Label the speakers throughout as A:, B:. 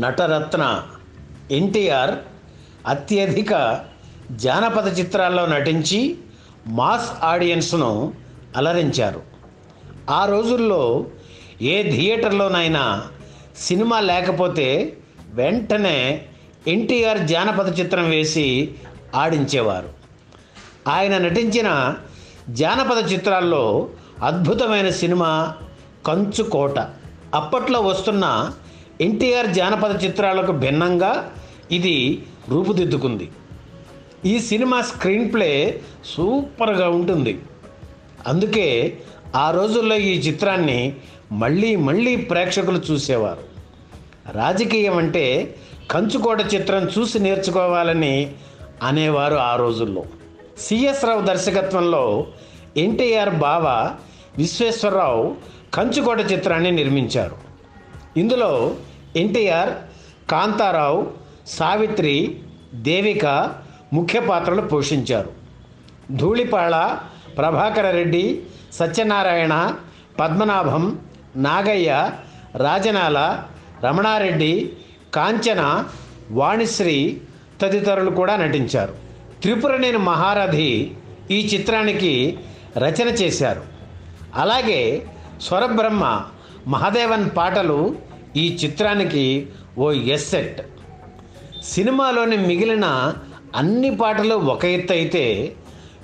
A: నటరత్న ఎన్టీఆర్ అత్యధిక జానపద చిత్రాల్లో నటించి మాస్ ఆడియన్స్ను అలరించారు. ఆ రోజుల్లో ఏ థియేటర్లోనైనా సినిమా లేకపోతే వెంటనే ఎన్టీఆర్ జానపద చిత్రం వేసి ఆడించేవారు. ఆయన నటించిన జానపద చిత్రాల్లో అద్భుతమైన సినిమా కంచుకోట. అప్పట్లో వస్తున్న ఎన్టీఆర్ జానపద చిత్రాలకు భిన్నంగా ఇది రూపుదిద్దుకుంది. ఈ సినిమా స్క్రీన్ ప్లే సూపర్గా ఉంటుంది. అందుకే ఆ రోజుల్లో ఈ చిత్రాన్ని మళ్ళీ మళ్ళీ ప్రేక్షకులు చూసేవారు. రాజకీయం అంటే కంచుకోట చిత్రం చూసి నేర్చుకోవాలని అనేవారు ఆ రోజుల్లో. సిఎస్ రావు దర్శకత్వంలో ఎన్టీఆర్ బావ విశ్వేశ్వరరావు కంచుకోట చిత్రాన్ని నిర్మించారు. ఇందులో ఎన్టీఆర్ కాంతారావు సావిత్రి దేవిక ముఖ్య పాత్రలు పోషించారు. ధూళిపాళ ప్రభాకర రెడ్డి సత్యనారాయణ పద్మనాభం నాగయ్య రాజనాల రమణారెడ్డి కాంచన వాణిశ్రీ తదితరులు కూడా నటించారు. త్రిపురనేని మహారథి ఈ చిత్రానికి రచన చేశారు. అలాగే స్వరబ్రహ్మ మహాదేవన్ పాటలు ఈ చిత్రానికి ఓ ఎస్సెట్ సినిమాలోని మిగిలిన అన్ని పాటలు ఒక ఎత్తు అయితే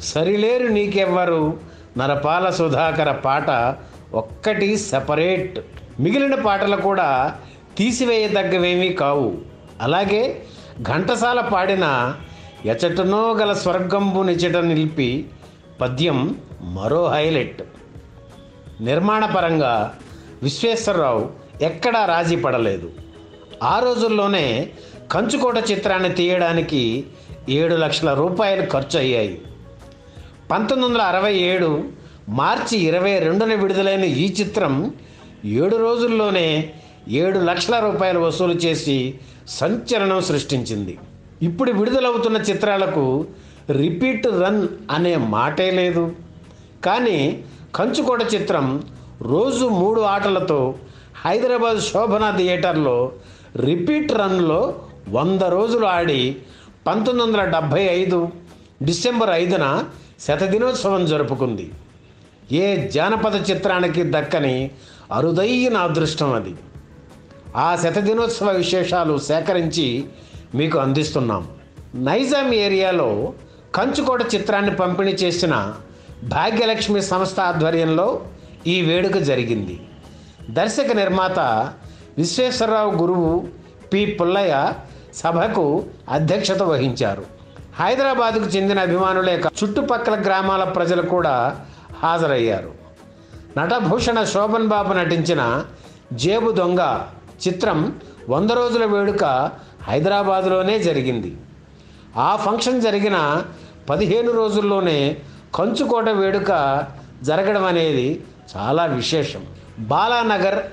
A: సరిలేరు నీకెవ్వరు నరపాల సుధాకర పాట ఒక్కటి సెపరేట్. మిగిలిన పాటలు కూడా తీసివేయదగ్గవేమీ కావు. అలాగే ఘంటసాల పాడిన ఎచటనో గల స్వర్గంబు నిచట నిలిపి పద్యం మరో హైలైట్. నిర్మాణపరంగా విశ్వేశ్వరరావు ఎక్కడా రాజీ పడలేదు. ఆ రోజుల్లోనే కంచుకోట చిత్రాన్ని తీయడానికి ఏడు లక్షల రూపాయలు ఖర్చు అయ్యాయి పంతొమ్మిది వందల అరవై ఏడు మార్చి ఇరవై రెండున విడుదలైన ఈ చిత్రం ఏడు రోజుల్లోనే ఏడు లక్షల రూపాయలు వసూలు చేసి సంచలనం సృష్టించింది. ఇప్పుడు విడుదలవుతున్న చిత్రాలకు రిపీట్ రన్ అనే మాటే లేదు. కానీ కంచుకోట చిత్రం రోజు మూడు ఆటలతో హైదరాబాద్ శోభన థియేటర్లో రిపీట్ రన్లో వంద రోజులు ఆడి పంతొమ్మిది వందల డెబ్భై ఐదు డిసెంబర్ ఐదున శతదినోత్సవం జరుపుకుంది. ఏ జానపద చిత్రానికి దక్కని అరుదైన అదృష్టం అది. ఆ శతదినోత్సవ విశేషాలు సేకరించి మీకు అందిస్తున్నాం. నైజాం ఏరియాలో కంచుకోట చిత్రాన్ని పంపిణీ చేసిన భాగ్యలక్ష్మి సంస్థ ఆధ్వర్యంలో ఈ వేడుక జరిగింది. దర్శక నిర్మాత విశ్వేశ్వరరావు గురువు పి పుల్లయ్య సభకు అధ్యక్షత వహించారు. హైదరాబాదుకు చెందిన అభిమానులే చుట్టుపక్కల గ్రామాల ప్రజలు కూడా హాజరయ్యారు. నటభూషణ శోభన్ బాబు నటించిన జేబు దొంగ చిత్రం వంద రోజుల వేడుక హైదరాబాదులోనే జరిగింది. ఆ ఫంక్షన్ జరిగిన పదిహేను రోజుల్లోనే కంచుకోట వేడుక జరగడం అనేది చాలా విశేషం. బాలానగర్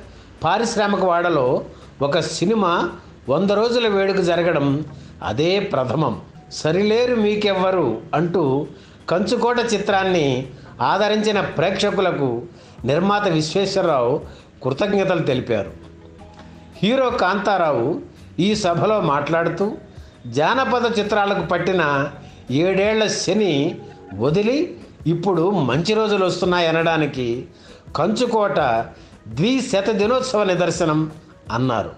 A: పారిశ్రామిక వాడలో ఒక సినిమా వంద రోజుల వేడుక జరగడం అదే ప్రథమం. సరిలేరు మీకెవ్వరు అంటూ కంచుకోట చిత్రాన్ని ఆదరించిన ప్రేక్షకులకు నిర్మాత విశ్వేశ్వరరావు కృతజ్ఞతలు తెలిపారు. హీరో కాంతారావు ఈ సభలో మాట్లాడుతూ జానపద చిత్రాలకు పట్టిన ఏడేళ్ళ శని వదిలి ఇప్పుడు మంచి రోజులు వస్తున్నాయనడానికి కంచుకోట ద్విశత దినోత్సవ నిదర్శనం అన్నారు.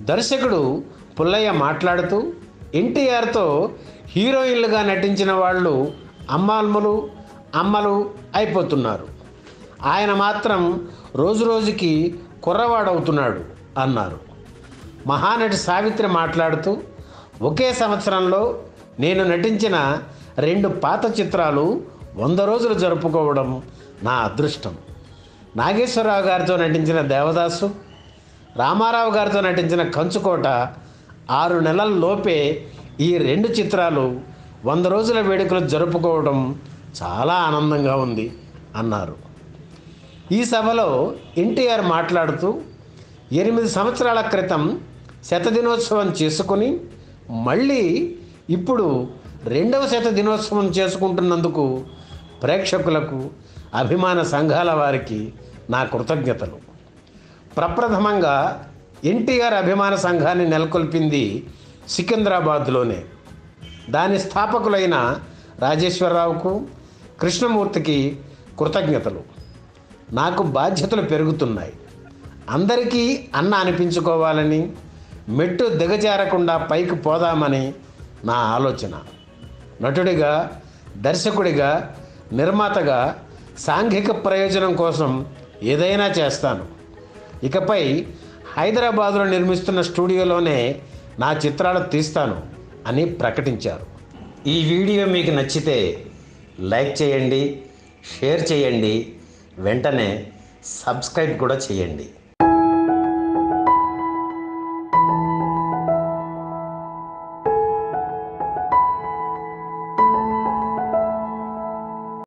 A: దర్శకుడు పుల్లయ్య మాట్లాడుతూ ఎన్టీఆర్తో హీరోయిన్లుగా నటించిన వాళ్ళు అమ్మాల్ములు అమ్మలు అయిపోతున్నారు. ఆయన మాత్రం రోజు రోజుకి కుర్రవాడవుతున్నాడు అన్నారు. మహానటి సావిత్రి మాట్లాడుతూ ఒకే సంవత్సరంలో నేను నటించిన రెండు పాత చిత్రాలు వంద రోజులు జరుపుకోవడం నా అదృష్టం. నాగేశ్వరరావు గారితో నటించిన దేవదాసు రామారావు గారితో నటించిన కంచుకోట ఆరు నెలల లోపే ఈ రెండు చిత్రాలు వంద రోజుల వేడుకలు జరుపుకోవడం చాలా ఆనందంగా ఉంది అన్నారు. ఈ సభలో ఎన్టీఆర్ మాట్లాడుతూ ఎనిమిది సంవత్సరాల క్రితం శతదినోత్సవం చేసుకుని మళ్ళీ ఇప్పుడు రెండవ శత దినోత్సవం చేసుకుంటున్నందుకు ప్రేక్షకులకు అభిమాన సంఘాల వారికి నా కృతజ్ఞతలు. ప్రప్రథమంగా ఎన్టీఆర్ అభిమాన సంఘాన్ని నెలకొల్పింది సికింద్రాబాద్లోనే. దాని స్థాపకులైన రాజేశ్వరరావుకు కృష్ణమూర్తికి కృతజ్ఞతలు. నాకు బాధ్యతలు పెరుగుతున్నాయి. అందరికీ అన్న అనిపించుకోవాలని మెట్టు దిగజారకుండా పైకి పోదామని నా ఆలోచన. నటుడిగా దర్శకుడిగా నిర్మాతగా సాంఘిక ప్రయోజనం కోసం ఏదైనా చేస్తాను. ఇకపై హైదరాబాదులో నిర్మిస్తున్న స్టూడియోలోనే నా చిత్రాలు తీస్తాను అని ప్రకటించారు. ఈ వీడియో మీకు నచ్చితే లైక్ చేయండి షేర్ చేయండి వెంటనే సబ్స్క్రైబ్ కూడా చేయండి.